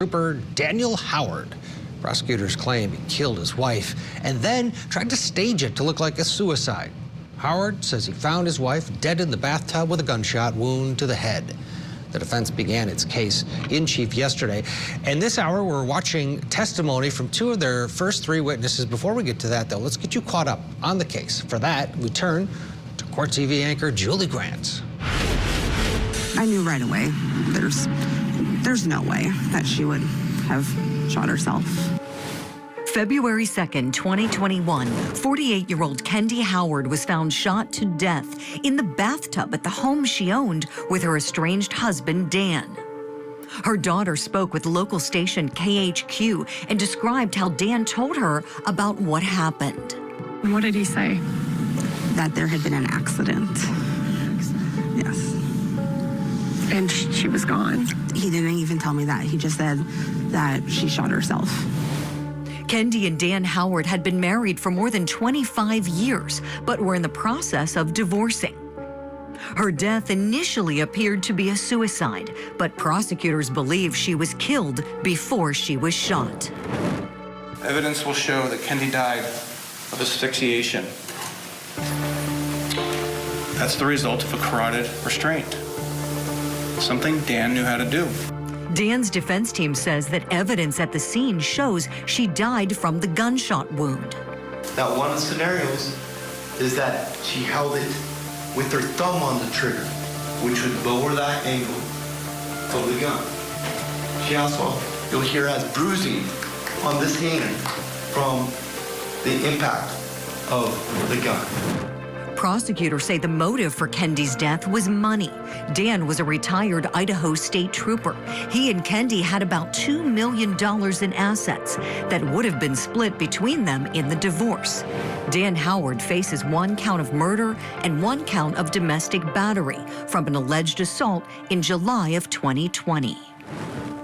Trooper Daniel Howard. Prosecutors claim he killed his wife and then tried to stage it to look like a suicide. Howard says he found his wife dead in the bathtub with a gunshot wound to the head. The defense began its case in chief yesterday. And this hour, we're watching testimony from two of their first three witnesses. Before we get to that, though, let's get you caught up on the case. For that, we turn to Court TV anchor Julie Grant. I knew right away there's there's no way that she would have shot herself. February 2nd, 2021, 48 year old Kendy Howard was found shot to death in the bathtub at the home she owned with her estranged husband, Dan. Her daughter spoke with local station KHQ and described how Dan told her about what happened. What did he say? That there had been an accident. Yes. And she was gone. He didn't even tell me that. He just said that she shot herself. Kendy and Dan Howard had been married for more than 25 years, but were in the process of divorcing. Her death initially appeared to be a suicide, but prosecutors believe she was killed before she was shot. Evidence will show that Kendy died of asphyxiation. That's the result of a carotid restraint, something Dan knew how to do. Dan's defense team says that evidence at the scene shows she died from the gunshot wound. Now, one of the scenarios is that she held it with her thumb on the trigger, which would lower that angle of the gun. She also, you'll hear has bruising on this hand from the impact of the gun. Prosecutors say the motive for Kendy's death was money. Dan was a retired Idaho state trooper. He and Kendy had about $2 million in assets that would have been split between them in the divorce. Dan Howard faces one count of murder and one count of domestic battery from an alleged assault in July of 2020.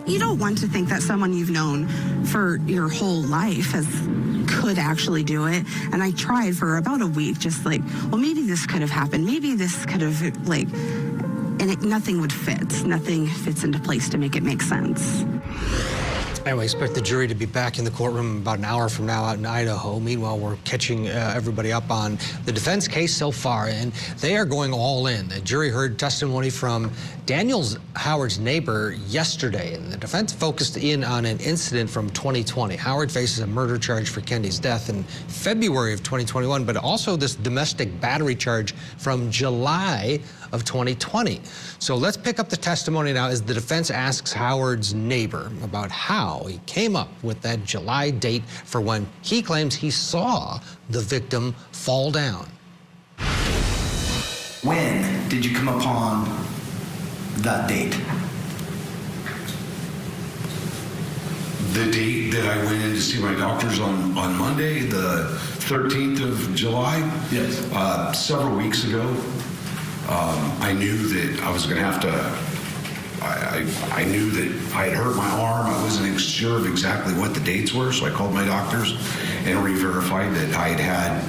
You don't want to think that someone you've known for your whole life has could actually do it. And I tried for about a week, just like, well, maybe this could have happened. Maybe this could have, like, and it, nothing would fit. Nothing fits into place to make it make sense. Anyway, expect the jury to be back in the courtroom about an hour from now out in Idaho. Meanwhile, we're catching uh, everybody up on the defense case so far, and they are going all in. The jury heard testimony from Daniels Howard's neighbor yesterday, and the defense focused in on an incident from 2020. Howard faces a murder charge for Kendy's death in February of 2021, but also this domestic battery charge from July of 2020. So let's pick up the testimony now as the defense asks Howard's neighbor about how he came up with that July date for when he claims he saw the victim fall down. When did you come upon that date? The date that I went in to see my doctors on, on Monday, the 13th of July? Yes. Uh, several weeks ago, um, I knew that I was going to have to. I, I, I knew that I had hurt my arm. I wasn't sure of exactly what the dates were, so I called my doctors and re-verified that I had had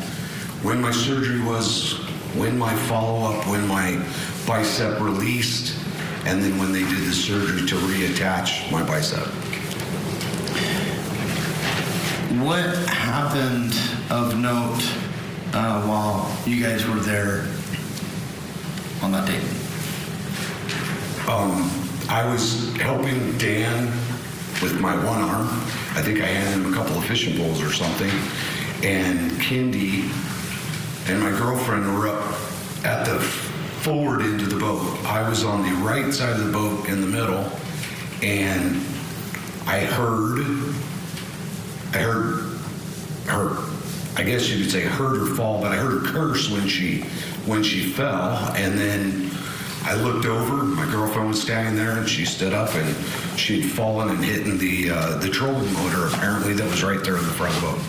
when my surgery was, when my follow-up, when my bicep released, and then when they did the surgery to reattach my bicep. What happened of note uh, while you guys were there on that date? Um, I was helping Dan with my one arm. I think I handed him a couple of fishing poles or something. And Kendy and my girlfriend were up at the forward end of the boat. I was on the right side of the boat in the middle, and I heard, I heard her, I guess you could say heard her fall, but I heard her curse when she when she fell, and then I looked over. My girlfriend was standing there, and she stood up, and she'd fallen and hit the uh, the trolling motor apparently that was right there in the front of the boat.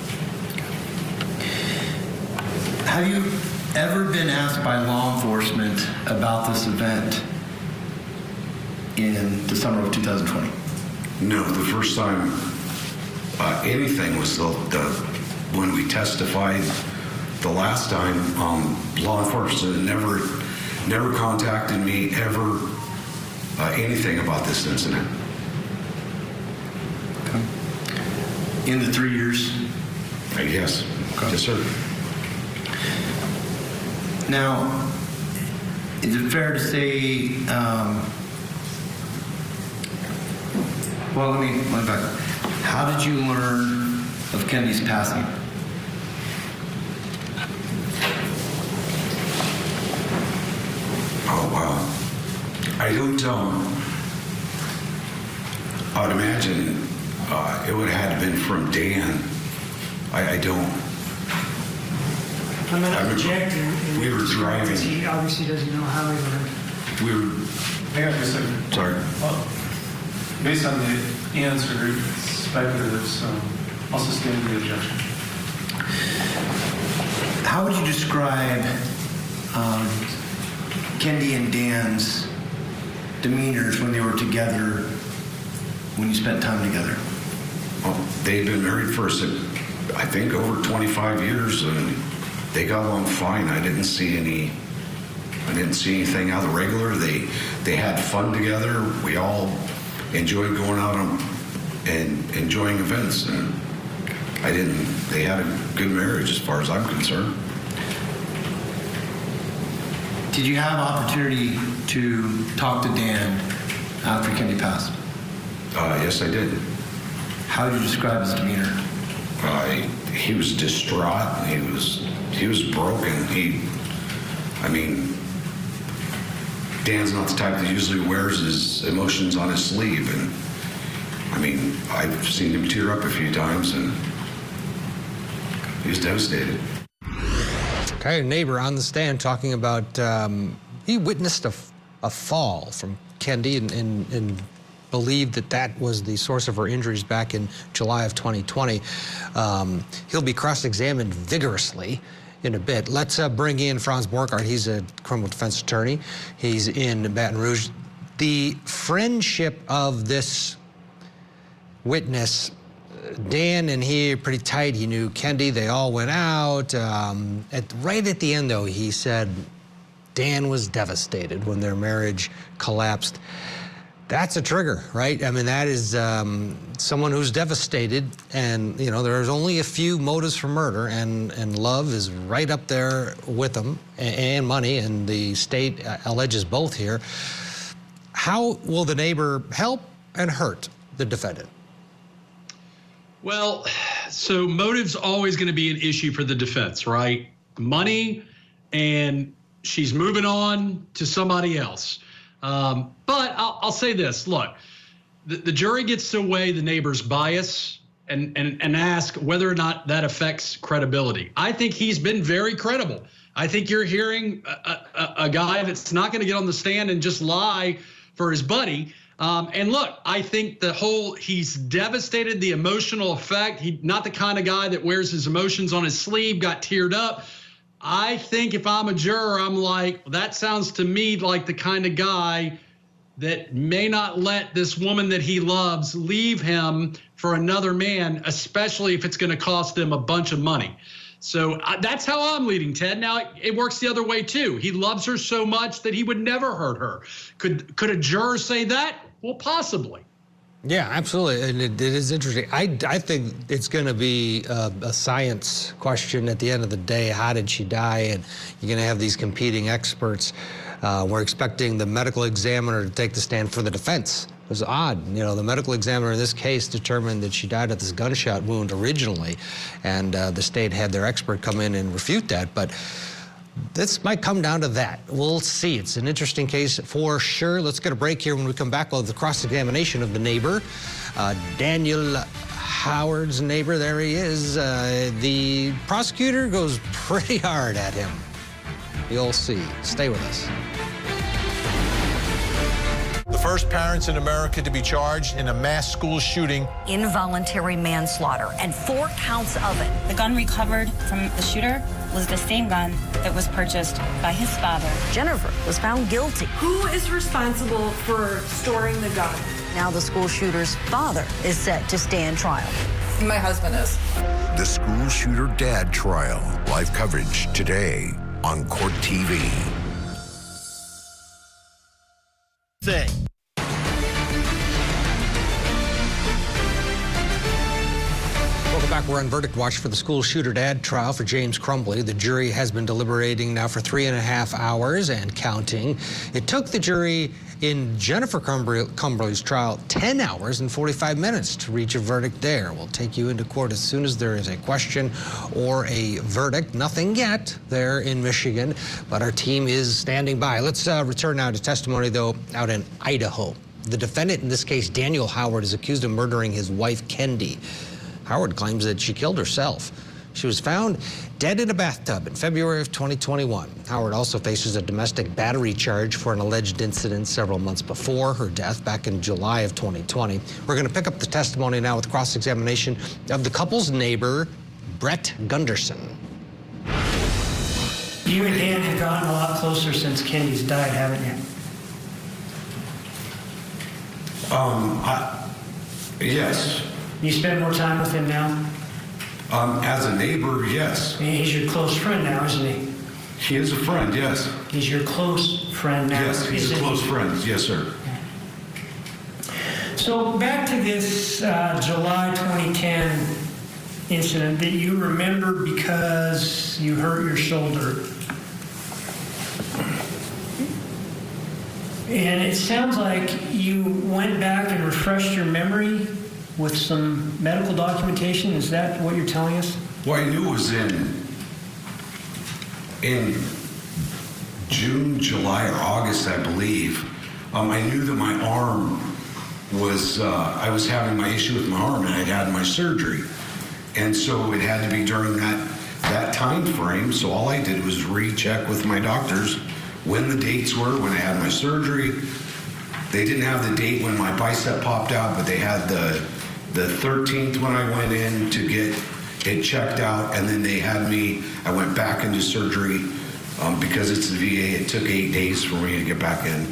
Have you ever been asked by law enforcement about this event in the summer of 2020? No, the first time uh, anything was the, the when we testified the last time. Um, law enforcement never never contacted me ever uh, anything about this incident. Okay. in the three years? I guess. Yes, sir. Now, is it fair to say, um, well, let me, let me back. How did you learn of Kennedy's passing? Oh, wow. I don't, um, I would imagine uh, it would have had been from Dan. I, I don't. I'm I going to remember we were driving. He obviously doesn't know how he learned. We were, Hang on just a second. sorry. Well, Based on the answer, it's speculative, so I'll sustain the objection. How would you describe um, Kendy and Dan's demeanors when they were together, when you spent time together? Well, they've been married for, I think, over 25 years, and they got along fine. I didn't see any, I didn't see anything out of the regular. They, they had fun together. We all enjoyed going out on, and enjoying events, and I didn't. They had a good marriage, as far as I'm concerned. Did you have opportunity to talk to Dan after Kendy passed? Uh, yes, I did. How would you describe his demeanor? Uh, he, he was distraught. He was he was broken. He, I mean, Dan's not the type that usually wears his emotions on his sleeve, and I mean, I've seen him tear up a few times, and he was devastated. Okay, a neighbor on the stand talking about um, he witnessed a fall from Kendy and, and, and believed that that was the source of her injuries back in July of 2020. Um, he'll be cross-examined vigorously in a bit. Let's uh, bring in Franz Borghardt. He's a criminal defense attorney. He's in Baton Rouge. The friendship of this witness Dan and he are pretty tight. He knew Kendy. They all went out. Um, at, right at the end, though, he said Dan was devastated when their marriage collapsed. That's a trigger, right? I mean, that is um, someone who's devastated, and you know, there's only a few motives for murder, and and love is right up there with them, and, and money, and the state uh, alleges both here. How will the neighbor help and hurt the defendant? Well, so motive's always going to be an issue for the defense, right? Money, and she's moving on to somebody else. Um, but I'll, I'll say this: look, the, the jury gets to weigh the neighbor's bias and, and and ask whether or not that affects credibility. I think he's been very credible. I think you're hearing a, a, a guy that's not going to get on the stand and just lie for his buddy. Um, and look, I think the whole he's devastated the emotional effect. He not the kind of guy that wears his emotions on his sleeve, got teared up. I think if I'm a juror, I'm like, that sounds to me like the kind of guy that may not let this woman that he loves leave him for another man, especially if it's going to cost him a bunch of money. So uh, that's how I'm leading Ted. Now it, it works the other way too. He loves her so much that he would never hurt her. Could could a juror say that? Well, possibly. Yeah, absolutely, and it, it is interesting. I, I think it's going to be a, a, science question at the end of the day. How did she die? And you're going to have these competing experts. Uh, we're expecting the medical examiner to take the stand for the defense. Was odd, you know. The medical examiner in this case determined that she died of this gunshot wound originally, and uh, the state had their expert come in and refute that, but. This might come down to that. We'll see. It's an interesting case for sure. Let's get a break here. When we come back, we'll have the cross examination of the neighbor, uh, Daniel Howard's neighbor. There he is. Uh, the prosecutor goes pretty hard at him. You'll see. Stay with us. The first parents in America to be charged in a mass school shooting. Involuntary manslaughter and four counts of it. The gun recovered from the shooter was the same gun that was purchased by his father. Jennifer was found guilty. Who is responsible for storing the gun? Now the school shooter's father is set to stand trial. My husband is. The school shooter dad trial. Live coverage today on Court TV. Thing. We're on verdict watch for the school shooter dad trial for James Crumbley. The jury has been deliberating now for three and a half hours and counting. It took the jury in Jennifer Crumbley's trial 10 hours and 45 minutes to reach a verdict there. We'll take you into court as soon as there is a question or a verdict. Nothing yet there in Michigan, but our team is standing by. Let's uh, return now to testimony, though, out in Idaho. The defendant in this case, Daniel Howard, is accused of murdering his wife, Kendy. Howard claims that she killed herself. She was found dead in a bathtub in February of 2021. Howard also faces a domestic battery charge for an alleged incident several months before her death back in July of 2020. We're going to pick up the testimony now with cross examination of the couple's neighbor, Brett Gunderson. You and Dan have gotten a lot closer since Kendy's died, haven't you? Um, I, yes. You spend more time with him now? Um, as a neighbor, yes. He's your close friend now, isn't he? He is a friend, yes. He's your close friend now. Yes, he's a close he? friend. Yes, sir. So back to this uh, July 2010 incident that you remember because you hurt your shoulder. And it sounds like you went back and refreshed your memory with some medical documentation. Is that what you're telling us? Well, I knew it was in in June, July, or August, I believe. Um, I knew that my arm was uh, I was having my issue with my arm, and I'd had my surgery, and so it had to be during that that time frame. So all I did was recheck with my doctors when the dates were when I had my surgery. They didn't have the date when my bicep popped out, but they had the the 13th when I went in to get it checked out, and then they had me. I went back into surgery um, because it's the VA. It took eight days for me to get back in,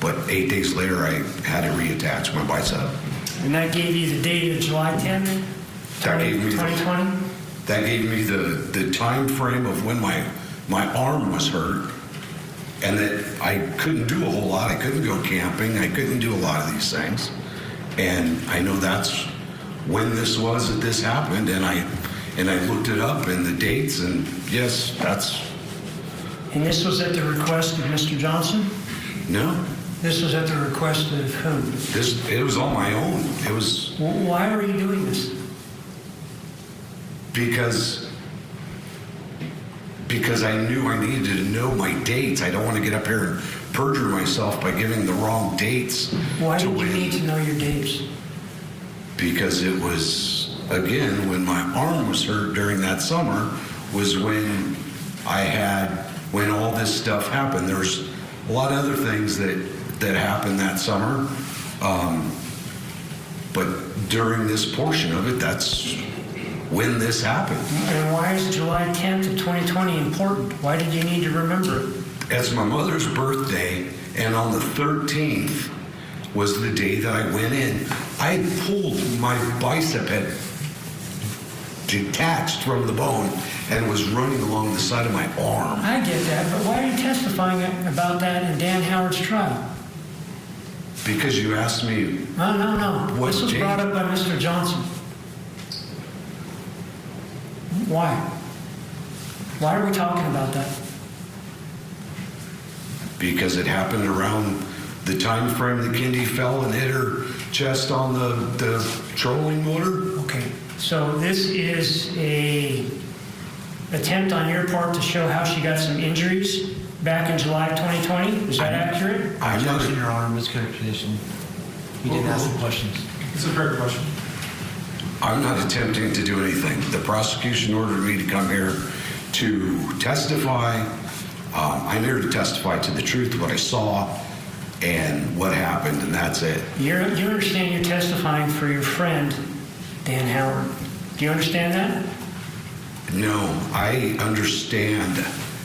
but eight days later I had to reattach my bicep. And that gave you the date of July 10th, that gave me 2020. That gave me the the time frame of when my my arm was hurt and that I couldn't do a whole lot. I couldn't go camping. I couldn't do a lot of these things. And I know that's when this was that this happened. And I and I looked it up and the dates, and yes, that's. And this was at the request of Mr. Johnson. No. This was at the request of whom? This it was on my own. It was. Why are you doing this? Because because I knew I needed to know my dates. I don't want to get up here and perjure myself by giving the wrong dates. Why did you need to know your dates? Because it was, again, when my arm was hurt during that summer, was when I had, when all this stuff happened. There's a lot of other things that, that happened that summer. Um, but during this portion of it, that's when this happened. And why is July 10th of 2020 important? Why did you need to remember it? It's my mother's birthday, and on the 13th was the day that I went in. I had pulled my bicep had detached from the bone and was running along the side of my arm. I get that, but why are you testifying about that in Dan Howard's trial? Because you asked me. No, no, no. What this was brought up by Mr. Johnson. Why? Why are we talking about that? Because it happened around the time frame that Kendy fell and hit her chest on the, the trolling motor. Okay, so this is a attempt on your part to show how she got some injuries back in July of 2020. Is that I'm, accurate? I'm not. Your Honor, miscalculation. You didn't ask the questions. It's a fair question. I'm not attempting to do anything. The prosecution ordered me to come here to testify. Um, I'm here to testify to the truth, of what I saw, and what happened, and that's it. You're, you understand you're testifying for your friend, Dan Howard. Do you understand that? No, I understand.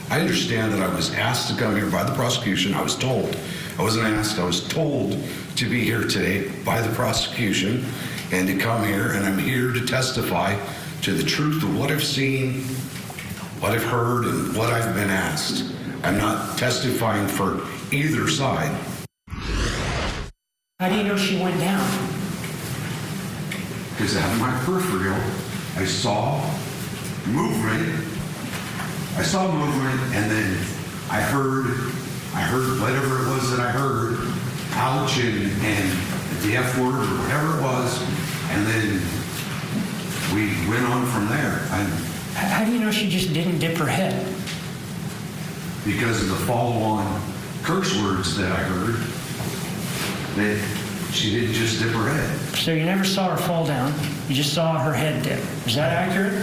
I understand that I was asked to come here by the prosecution. I was told. I wasn't asked, I was told to be here today by the prosecution and to come here, and I'm here to testify to the truth of what I've seen, what I've heard, and what I've been asked. I'm not testifying for either side. How do you know she went down? Because out of my peripheral, I saw movement. I saw movement, and then I heard, I heard whatever it was that I heard, ouch, and, and the F word or whatever it was, and then we went on from there. And How do you know she just didn't dip her head? Because of the follow-on curse words that I heard, that she didn't just dip her head. So you never saw her fall down. You just saw her head dip. Is that accurate?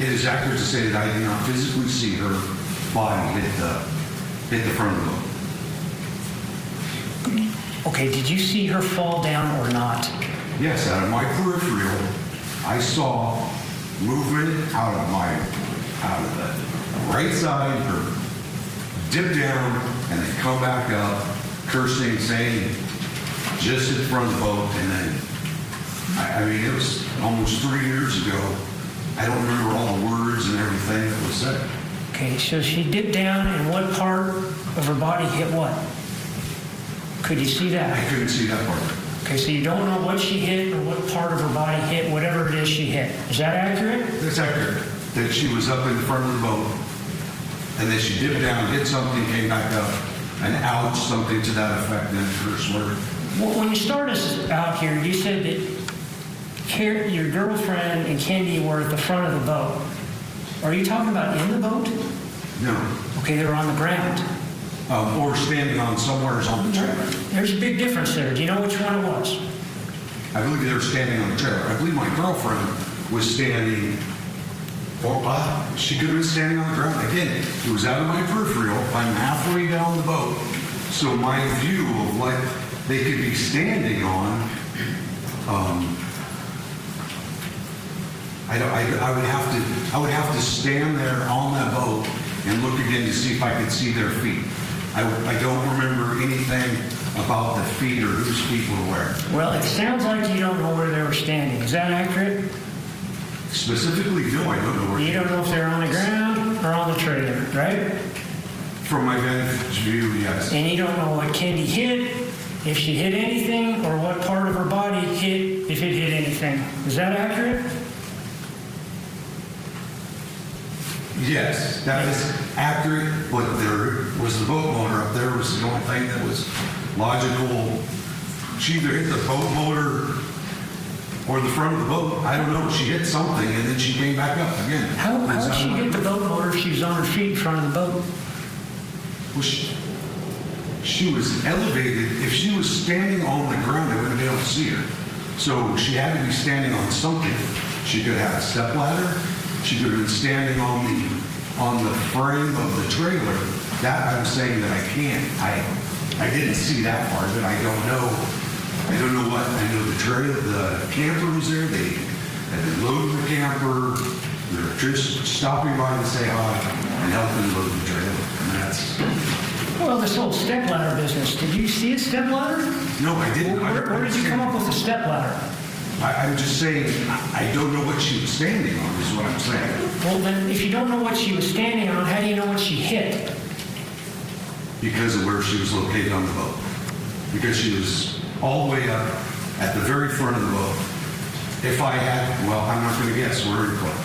It is accurate to say that I did not physically see her body hit the, hit the front of the boat. Okay, did you see her fall down or not? Yes, out of my peripheral, I saw movement out of my, out of the right side, her dip down and then come back up, cursing, saying, just in front of the boat. And then, I, I mean, it was almost three years ago. I don't remember all the words and everything that was said. Okay, so she dipped down and what part of her body hit what? Could you see that? I couldn't see that part. Okay, so you don't know what she hit or what part of her body hit, whatever it is she hit. Is that accurate? That's accurate. That she was up in the front of the boat, and then she dipped down, hit something, came back up, and ouch, something to that effect, and curse word. Well, when you started us out here, you said that your girlfriend and Kendy were at the front of the boat. Are you talking about in the boat? No. Okay, they were on the ground. Um, or standing on somewhere's on the trailer. There's a big difference there. Do you know which one it was? I believe they were standing on the trailer. I believe my girlfriend was standing, or she could have been standing on the ground. Again, it was out of my peripheral. I'm halfway down the boat. So my view of what they could be standing on, um, I, don't, I, I would have to, I would have to stand there on that boat and look again to see if I could see their feet. I, I don't remember anything about the feet or whose feet were where. Well, it sounds like you don't know where they were standing. Is that accurate? Specifically, no, I don't know where. You don't know if they're on the ground or on the trailer, right? From my vantage view, yes. And you don't know what Candy hit, if she hit anything, or what part of her body hit, if it hit anything. Is that accurate? Yes, that is accurate, but there was the boat motor up there was the only thing that was logical. She either hit the boat motor or the front of the boat. I don't know. She hit something and then she came back up again. How, how did she hit the boat motor if she was on her feet in front of the boat? Well, she, she was elevated. If she was standing on the ground, I wouldn't be able to see her. So she had to be standing on something. She could have a step ladder. She could have been standing on the on the frame of the trailer. That I'm saying that I can't. I I didn't see that part, but I don't know. I don't know what. I know the trailer, the camper was there. They had been loading the camper. They were just stopping by to say hi and helping load the trailer. And that's Well, this whole step ladder business, did you see a step ladder? No, I didn't. Where, where did you come up with the step ladder? I, I'm just saying, I I don't know what she was standing on, is what I'm saying. Well, then, if you don't know what she was standing on, how do you know what she hit? Because of where she was located on the boat. Because she was all the way up at the very front of the boat. If I had, well, I'm not going to guess, we're in court.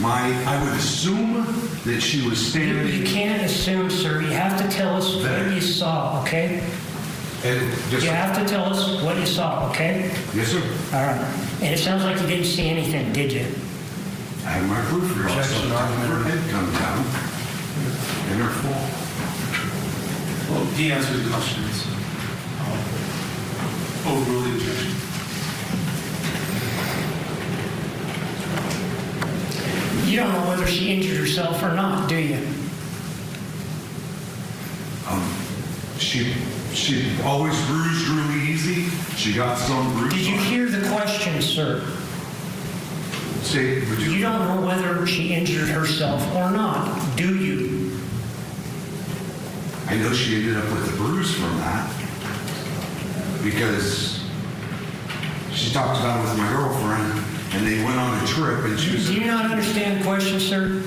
My, I would assume that she was You, standing. you can't assume, sir. You have to tell us what you saw, okay? And just, You have to tell us what you saw, okay? yes, sir. All right. And it sounds like you didn't see anything, did you? I had my peripheral. Objection, Sometimes her head come down and her fall. Well, he answered the questions. Overrule the objection. You don't know whether she injured herself or not, do you? Um, she, she always bruised really easy. She got some bruise. Did you hear the question, sir? Say, would you? You don't know whether she injured herself or not, do you? I know she ended up with a bruise from that because she talked about it with my girlfriend and they went on a trip and she was. Do you not understand the question, sir?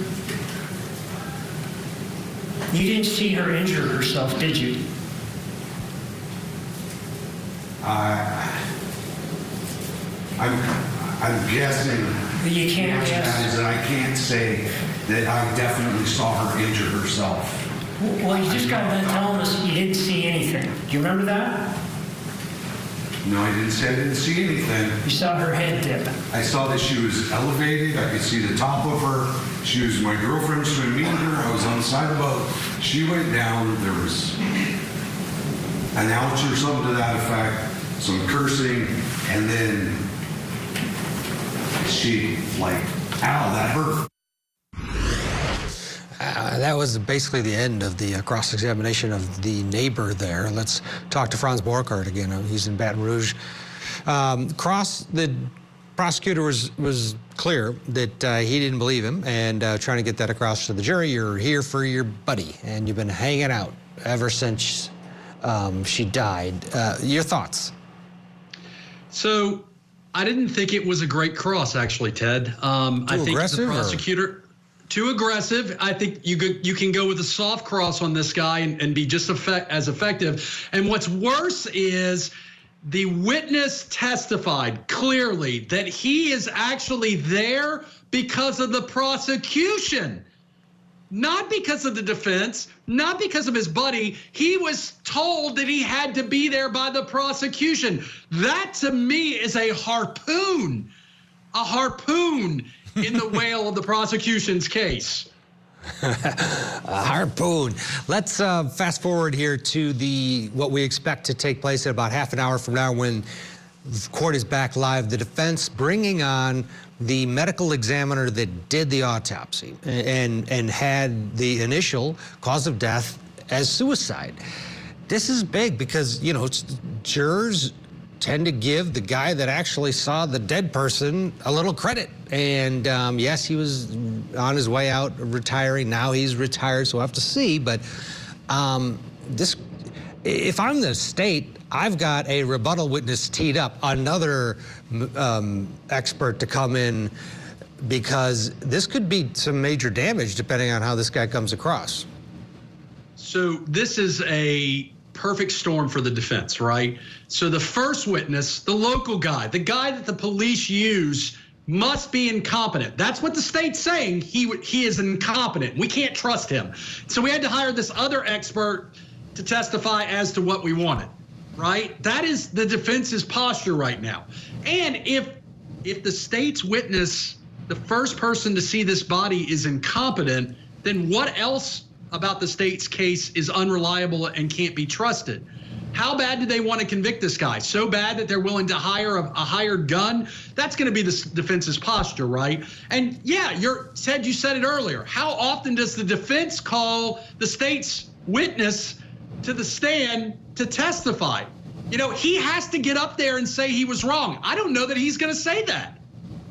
You didn't see her injure herself, did you? I, I'm, I'm guessing. You can't guess. Is that I can't say that I definitely saw her injure herself. Well, you just got done telling us you didn't see anything. Do you remember that? No, I didn't say I didn't see anything. You saw her head dip. I saw that she was elevated. I could see the top of her. She was my girlfriend swimming meeting her. I was on the side of the boat. She went down. There was an ouch or something to that effect, some cursing, and then she like, ow, that hurt. Uh, that was basically the end of the uh, cross-examination of the neighbor there. Let's talk to Franz Borghardt again. Uh, He's in Baton Rouge. Um, Cross, the prosecutor was was clear that uh, he didn't believe him, and uh, trying to get that across to the jury. You're here for your buddy, and you've been hanging out ever since um, she died. Uh, your thoughts? So I didn't think it was a great cross, actually, Ted. Um, I think a aggressive, or- prosecutor, too aggressive. I think you could, you can go with a soft cross on this guy and, and be just effect, as effective. And what's worse is the witness testified clearly that he is actually there because of the prosecution not because of the defense, not because of his buddy. He was told that he had to be there by the prosecution. That to me is a harpoon, a harpoon in the whale of the prosecution's case. harpoon. Let's uh, fast forward here to the what we expect to take place in about half an hour from now when the court is back live. The defense bringing on the medical examiner that did the autopsy and and had the initial cause of death as suicide. This is big because you know jurors tend to give the guy that actually saw the dead person a little credit. And um, yes, he was on his way out, retiring. Now he's retired, so we'll have to see. But um, this, if I'm the state, I've got a rebuttal witness teed up, another um, expert to come in, because this could be some major damage depending on how this guy comes across. So this is a perfect storm for the defense, right? So the first witness, the local guy, the guy that the police use must be incompetent. That's what the state's saying. He he is incompetent. We can't trust him. So we had to hire this other expert to testify as to what we wanted. Right? That is the defense's posture right now. And if if the state's witness, the first person to see this body is incompetent, then what else about the state's case is unreliable and can't be trusted. How bad do they want to convict this guy? So bad that they're willing to hire a, a hired gun? That's going to be the defense's posture, right? And yeah, you're said you said it earlier. How often does the defense call the state's witness to the stand to testify? You know, he has to get up there and say he was wrong. I don't know that he's going to say that.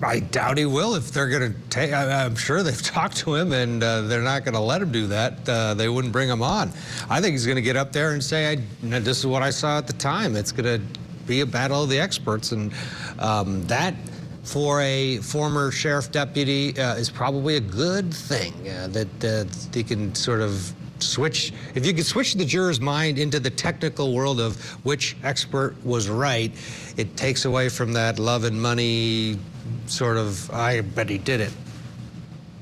I doubt he will if they're going to take. I, am sure they've talked to him and uh, they're not going to let him do that. Uh, they wouldn't bring him on. I think he's going to get up there and say, "This is what I saw at the time." It's going to be a battle of the experts, and um, that for a former sheriff deputy uh, is probably a good thing uh, that uh, he can sort of switch if you could switch the juror's mind into the technical world of which expert was right it takes away from that love and money sort of i bet he did it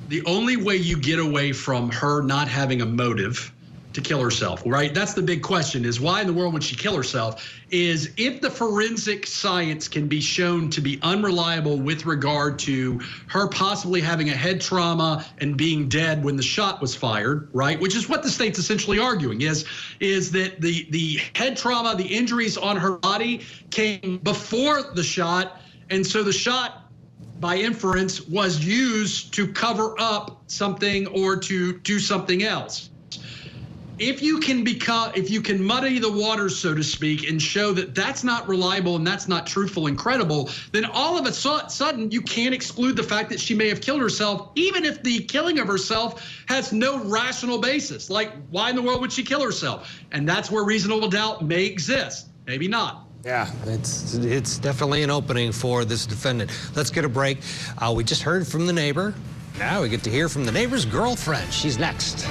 the only way you get away from her not having a motive to kill herself, right? That's the big question is why in the world would she kill herself? Is if the forensic science can be shown to be unreliable with regard to her possibly having a head trauma and being dead when the shot was fired, right? Which is what the state's essentially arguing is is that the the head trauma, the injuries on her body came before the shot and so the shot by inference was used to cover up something or to do something else. If you can become if you can muddy the waters so to speak and show that that's not reliable and that's not truthful and credible then all of a sudden you can't exclude the fact that she may have killed herself even if the killing of herself has no rational basis. Like why in the world would she kill herself? And that's where reasonable doubt may exist. Maybe not yeah, it's it's definitely an opening for this defendant. Let's get a break. Uh, we just heard from the neighbor. Now we get to hear from the neighbor's girlfriend. She's next.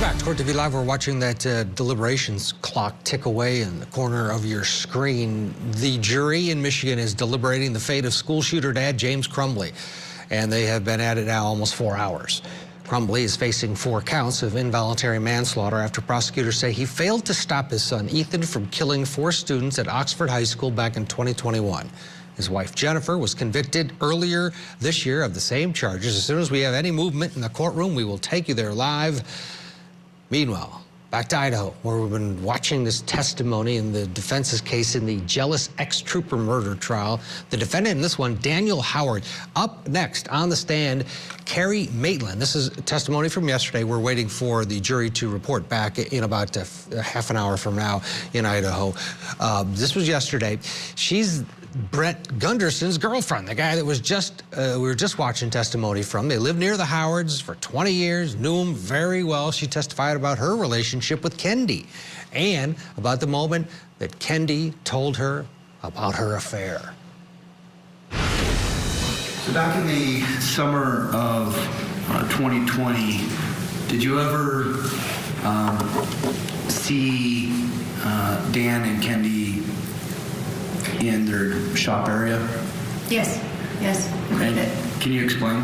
Back to Court TV Live. We're watching that uh, deliberations clock tick away in the corner of your screen. The jury in Michigan is deliberating the fate of school shooter dad James Crumbley, and they have been at it now almost four hours. Crumbley is facing four counts of involuntary manslaughter after prosecutors say he failed to stop his son Ethan from killing four students at Oxford High School back in 2021. His wife Jennifer was convicted earlier this year of the same charges. As soon as we have any movement in the courtroom, we will take you there live. Meanwhile, back to Idaho, where we've been watching this testimony in the defense's case in the jealous ex-trooper murder trial. The defendant in this one, Daniel Howard. Up next on the stand, Carrie Maitland. This is testimony from yesterday. We're waiting for the jury to report back in about half an hour from now in Idaho. Uh, this was yesterday. She's Brett Gunderson's girlfriend, the guy that was just, uh, we were just watching testimony from. They lived near the Howards for 20 years, knew him very well. She testified about her relationship with Kendy and about the moment that Kendy told her about her affair. So back in the summer of uh, 2020, did you ever um, see uh, Dan and Kendy in their shop area? Yes, yes. And can you explain?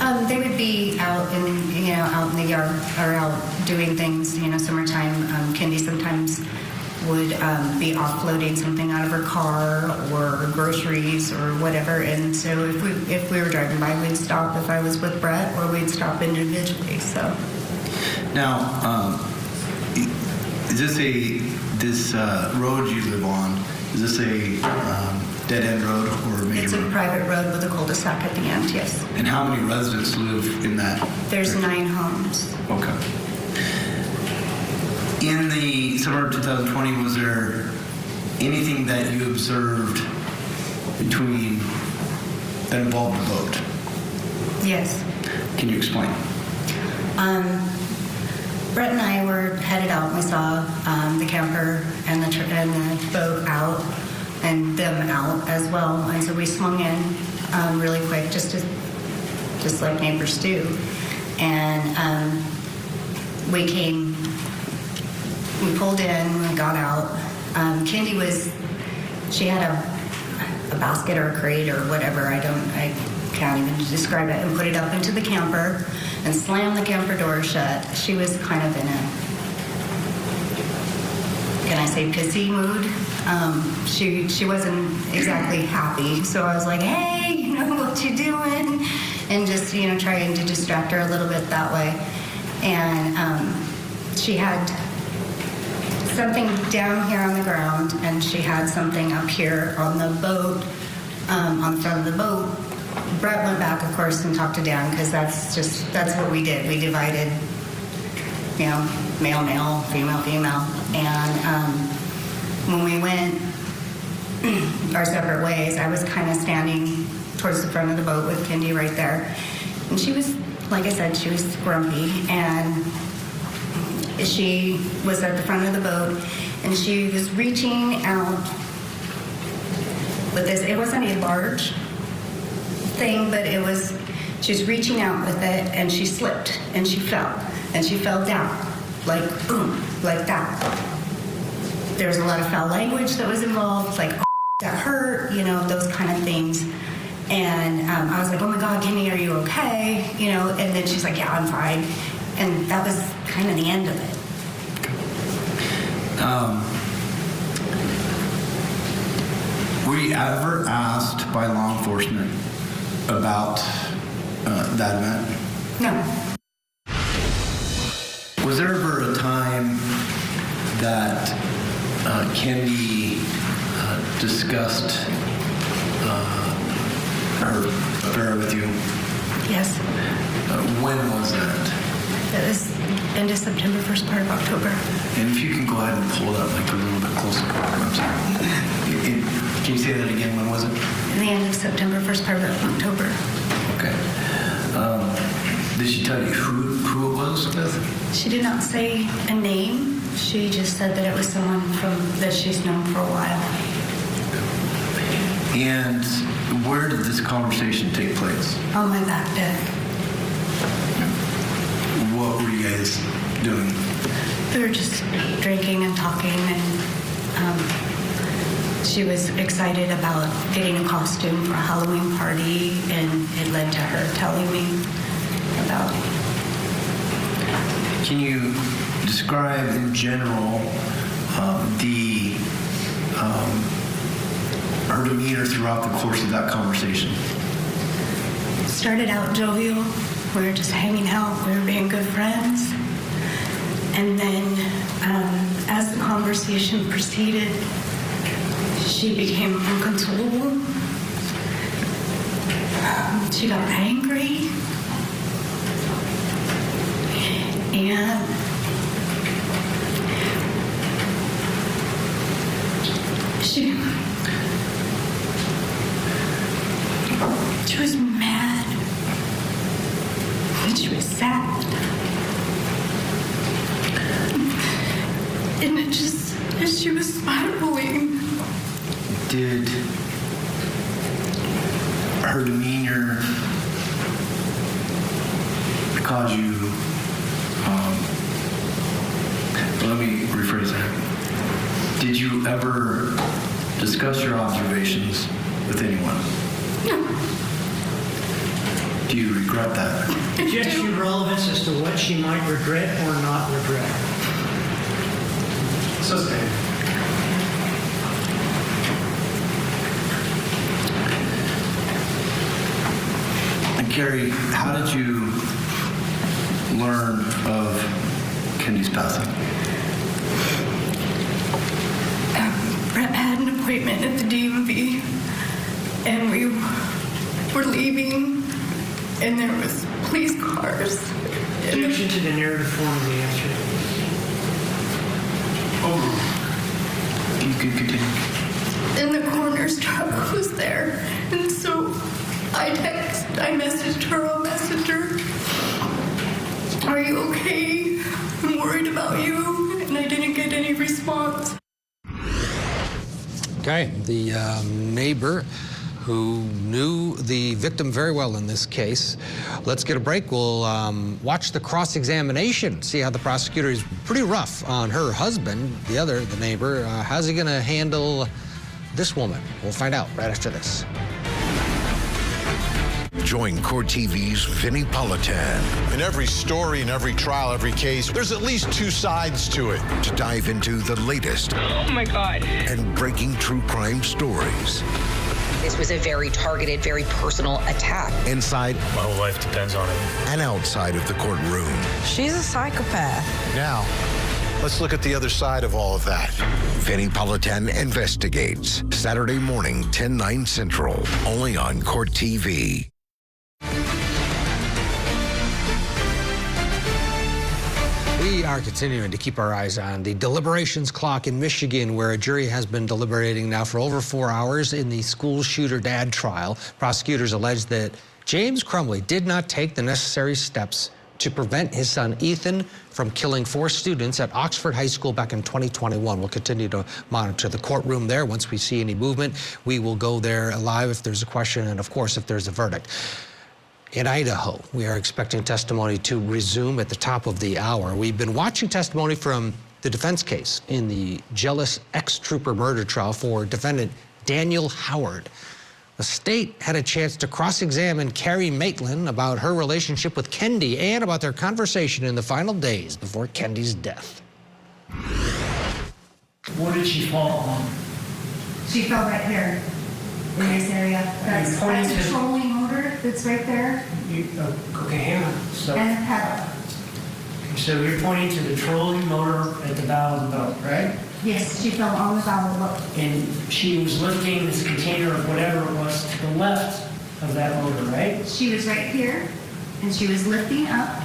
Um, they would be out in, you know, out in the yard or out doing things, you know, summertime. Um, Kendy sometimes would um, be offloading something out of her car or groceries or whatever. And so if we if we were driving by, we'd stop if I was with Brett, or we'd stop individually. So Now, um, is this a this uh, road you live on? Is this a um, dead end road or a major it's a road? private road with a cul-de-sac at the end. Yes, And how many residents live in that? there's nine homes. Okay. In the summer of 2020, was there anything that you observed between that involved the boat? Yes. Can you explain? Um, Brett and I were headed out. We saw um, the camper and the, and the boat out and them out as well. And so we swung in um, really quick, just to, just like neighbors do. And um, we came, we pulled in, we got out. Um, was, she had a, a basket or a crate or whatever. I don't, I can't even describe it. And put it up into the camper and slammed the camper door shut. She was kind of in a, can I say pissy mood? Um, she she wasn't exactly happy. So I was like, hey, you know what you doing? And just you know trying to distract her a little bit that way. And um, she had something down here on the ground, and she had something up here on the boat, um, on the front of the boat. Brett went back, of course, and talked to Dan because that's just that's what we did. We divided, you know, male, male, female, female, and um, when we went our separate ways, I was kind of standing towards the front of the boat with Kendy right there, and she was, like I said, she was grumpy and she was at the front of the boat and she was reaching out with this. It wasn't a large thing, but it was, she was reaching out with it and she slipped and she fell and she fell down like boom, like that. There was a lot of foul language that was involved, like "Oh, that hurt, you know, those kind of things. And um, I was like, oh my God, Kimmy, are you okay? You know, and then she's like, yeah, I'm fine. And that was kind of the end of it. Um, were you ever asked by law enforcement about uh, that event? No. Was there ever a time that uh, Kendy uh, discussed uh, her affair with you? Yes. Uh, when was that? That was end of September, first part of October. And if you can go ahead and pull up like a little bit closer. I'm sorry. It- it- can you say that again? When was it? In the end of September, first part of October. Okay. Um, did she tell you who, who it was with? She did not say a name. She just said that it was someone from that she's known for a while. And where did this conversation take place? On my back deck. What were you guys doing? We were just drinking and talking, and um, she was excited about getting a costume for a Halloween party, and it led to her telling me about Can you describe in general um, the um, her demeanor throughout the course of that conversation? started out jovial. We were just hanging out. We were being good friends. And then, um, as the conversation proceeded, she became uncontrollable. She got angry. And she was mad. And she was sad. And it just, as she was spiraling, Did her demeanor cause you? Um, let me rephrase that. Did you ever discuss your observations with anyone? No. Do you regret that? Just your relevance as to what she might regret or not regret. Sustained. And Carrie, how did you learn of Kendy's passing? Um, Brett had an appointment at the DMV, and we were leaving, and there was police cars. Objection to the narrative form of the answer. Oh, You could continue. And the coroner's truck was there, and so I text, I messaged her on Messenger. Are you okay? I'm worried about you, and I didn't get any response. Okay, the um, neighbor who knew the victim very well in this case. Let's get a break. We'll um, watch the cross examination, see how the prosecutor is pretty rough on her husband, the other, the neighbor. Uh, how's he going to handle this woman? We'll find out right after this. Join Court TV's Vinny Politan In every story, in every trial, every case, there's at least two sides to it. to dive into the latest Oh my God. and breaking true crime stories This was a very targeted, very personal attack. inside My whole life depends on it. and outside of the courtroom. She's a psychopath. Now, let's look at the other side of all of that. Vinny Politan investigates Saturday morning, 10 9 Central, only on Court TV. We are continuing to keep our eyes on the deliberations clock in Michigan, where a jury has been deliberating now for over four hours in the school shooter dad trial. Prosecutors allege that James Crumbley did not take the necessary steps to prevent his son Ethan from killing four students at Oxford High School back in 2021. We'll continue to monitor the courtroom there. Once we see any movement, we will go there live if there's a question and, of course, if there's a verdict. In Idaho, we are expecting testimony to resume at the top of the hour. We've been watching testimony from the defense case in the jealous ex trooper murder trial for defendant Daniel Howard. The state had a chance to cross examine Carrie Maitland about her relationship with Kendy and about their conversation in the final days before Kendy's death. Where did she fall on? She fell right here in this area. That's, pointing that's a to- trolling motor that's right there, You, uh, okay, hang on. So, and pedal. so you're pointing to the trolling motor at the bow of the boat, right? Yes, she fell on the bow of the boat. And she was lifting this container of whatever it was to the left of that motor, right? She was right here, and she was lifting up,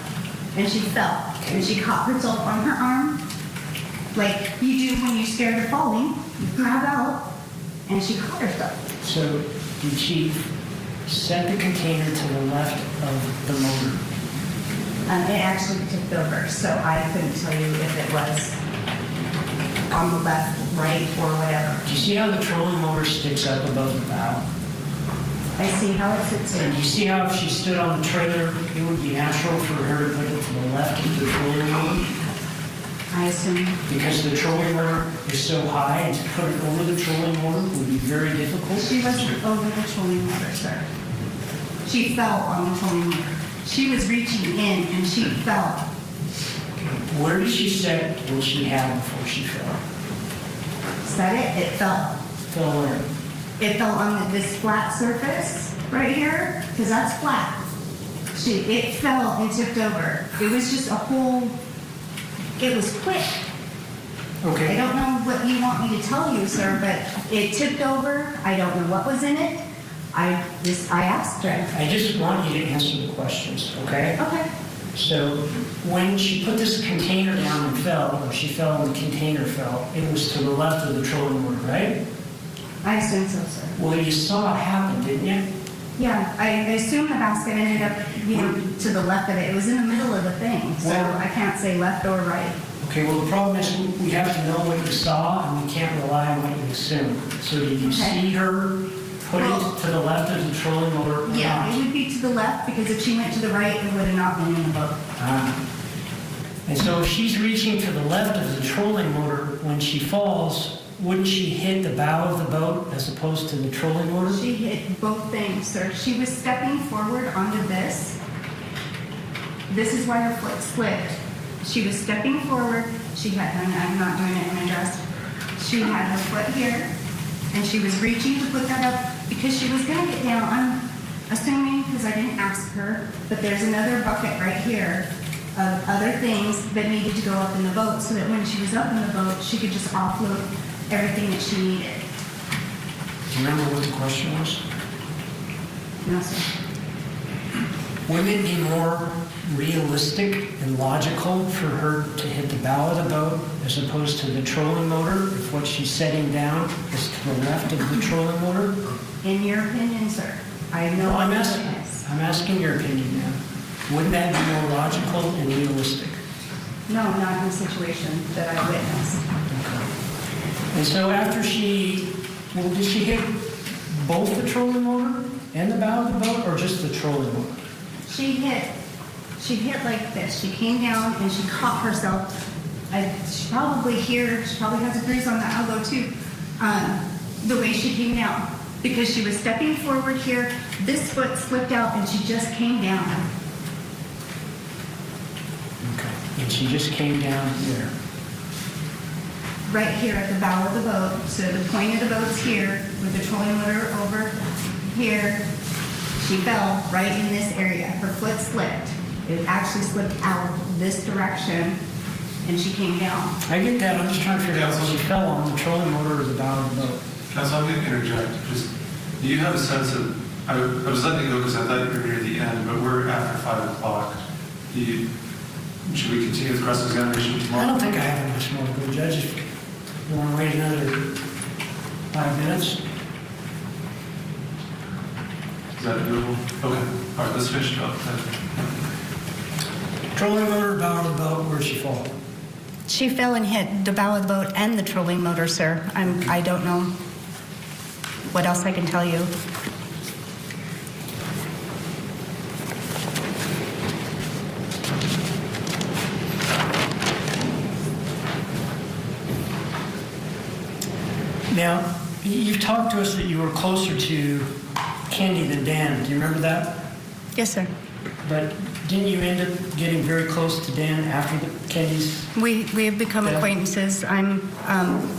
and she fell. And she caught herself on her arm, like you do when you're scared of falling. You grab out, and she caught herself. So did she set the container to the left of the motor? Um, it actually tipped over, so I couldn't tell you if it was on the left, right, or whatever. Do you see how the trolling motor sticks up above the bow? I see how it sits And do you see how if she stood on the trailer, it would be natural for her to put it to the left of the trolling motor? I assume. Because the trolling motor is so high, and to put it over the trolling motor would be very difficult. She wasn't over the trolling motor, sir. She fell on the trolling motor. She was reaching in and she fell. Where did she set when she had before she fell? Set it, it fell. Fell where? It fell on this flat surface right here, because that's flat. She, it fell and tipped over. It was just a whole, it was quick. Okay. I don't know what you want me to tell you, sir, but it tipped over. I don't know what was in it. I just, I asked her. I just want you to answer the questions, okay? Okay. So when she put this container down and fell, or she fell and the container fell, it was to the left of the trolling motor, right? I assume so, sir. Well, you saw it happen, didn't you? Yeah, I I assume the basket ended up, you know, to the left of it. It was in the middle of the thing, so Well- I can't say left or right. Okay, well, the problem is we- have to know what you saw and we can't rely on what you assume. So did you Okay. see her put it to the left of the trolling motor? or Yeah, not? it would be to the left because if she went to the right, it would have not been in the boat. Ah. And so if she's reaching to the left of the trolling motor, when she falls, wouldn't she hit the bow of the boat as opposed to the trolling motor? She hit both things, sir. She was stepping forward onto this. This is why her foot slipped. She was stepping forward. She had, I'm not doing it in my dress. She had her foot here, and she was reaching to put that up because she was gonna get down. I'm assuming, because I didn't ask her, but there's another bucket right here of other things that needed to go up in the boat so that when she was up in the boat, she could just offload everything that she needed. Do you remember what the question was? No, sir. Wouldn't it be more realistic and logical for her to hit the bow of the boat as opposed to the trolling motor if what she's setting down is to the left of the trolling motor? In your opinion, sir, I no No, I'm asking. I'm asking your opinion, now. Wouldn't that be more logical and realistic? No, not in the situation that I witnessed. And so after she, well, did she hit both the trolling motor and the bow of the boat or just the trolling motor? She hit, she hit like this. She came down and she caught herself. I, she probably here, she probably has a bruise on the elbow too, um, the way she came down. Because she was stepping forward here, this foot slipped out and she just came down. Okay. And she just came down there. Right here at the bow of the boat. So the point of the boat's here with the trolling motor over here. She fell right in this area. Her foot slipped. It actually slipped out this direction and she came down. I get that, I'm just trying to figure out when she fell on the trolling motor or the bow of the boat. Counsel, I'm going to interject. Just, do you have a sense of, I I was letting you go because I thought you were near the end, but we're after 5 o'clock. Do you, should we continue with cross-examination tomorrow? I don't think I have much more to go, Judge. If you want to wait another five minutes? Is that doable? Okay, all right, let's finish it up. Trolling motor, bow of the boat, where'd she fall? She fell and hit the bow of the boat and the trolling motor, sir. I'm, I don't know what else I can tell you. Now, you've talked to us that you were closer to Kendy than Dan. Do you remember that? Yes, sir. But didn't you end up getting very close to Dan after the Kendy's? We, we have become Yeah. acquaintances. I'm, um,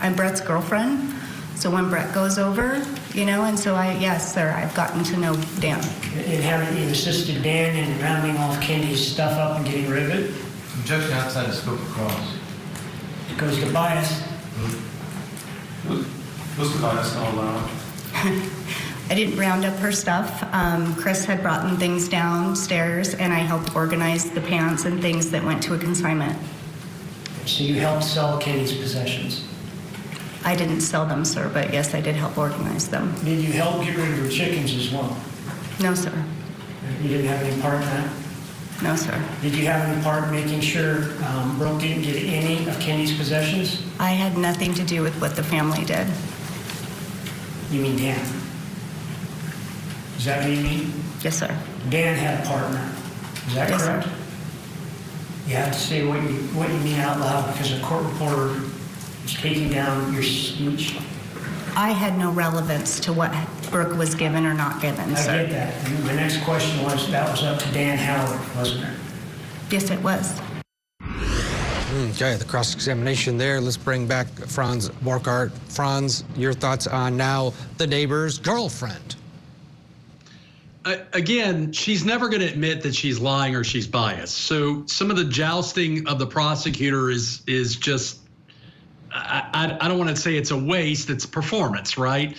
I'm Brett's girlfriend. So when Brett goes over, you know, and so I, yes, sir, I've gotten to know Dan. And haven't you assisted Dan in rounding off Kendy's stuff up and getting rid of it? Objection outside the scope of cross. It goes to bias. Those to bias, not allowed. I didn't round up her stuff. Um, Chris had brought in things downstairs, and I helped organize the pants and things that went to a consignment. So you helped sell Kendy's possessions. I didn't sell them, sir, but yes, I did help organize them. Did you help get rid of her chickens as well? No, sir. You didn't have any part in that? No, sir. Did you have any part in making sure um, Brooke didn't get any of Kendy's possessions? I had nothing to do with what the family did. You mean Dan? Is that what you mean? Yes, sir. Dan had a partner. Is that Yes, sir. correct? You have to say what you, what you mean out loud because a court reporter is taking down your speech. I had no relevance to what Brooke was given or not given. I so- get that. And the next question was, that was up to Dan Howard, wasn't it? Yes, it was. Okay, the cross examination there. Let's bring back Franz Borghardt. Franz, your thoughts on now the neighbor's girlfriend? A- again, she's never going to admit that she's lying or she's biased. So some of the jousting of the prosecutor is is just I, I, I don't want to say it's a waste. It's performance, right?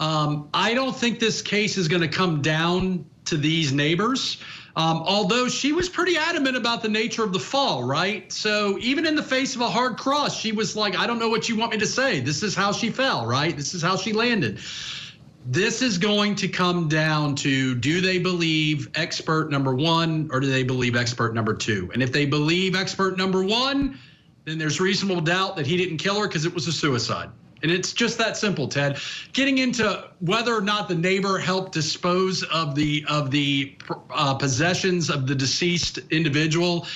Um, I don't think this case is going to come down to these neighbors. Um, although she was pretty adamant about the nature of the fall, right? So even in the face of a hard cross, she was like, I don't know what you want me to say. This is how she fell, right? This is how she landed. This is going to come down to do they believe expert number one or do they believe expert number two? And if they believe expert number one, then there's reasonable doubt that he didn't kill her because it was a suicide. And it's just that simple, Ted. Getting into whether or not the neighbor helped dispose of the of the uh, possessions of the deceased individual,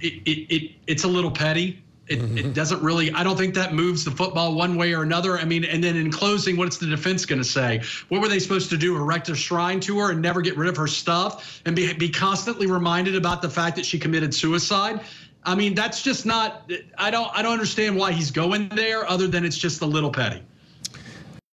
it, it, it it's a little petty. It, it doesn't really. I don't think that moves the football one way or another. I mean, and then in closing, what's the defense going to say? What were they supposed to do? Erect a shrine to her and never get rid of her stuff, and be be constantly reminded about the fact that she committed suicide? I mean, that's just not. I don't. I don't understand why he's going there, other than it's just a little petty.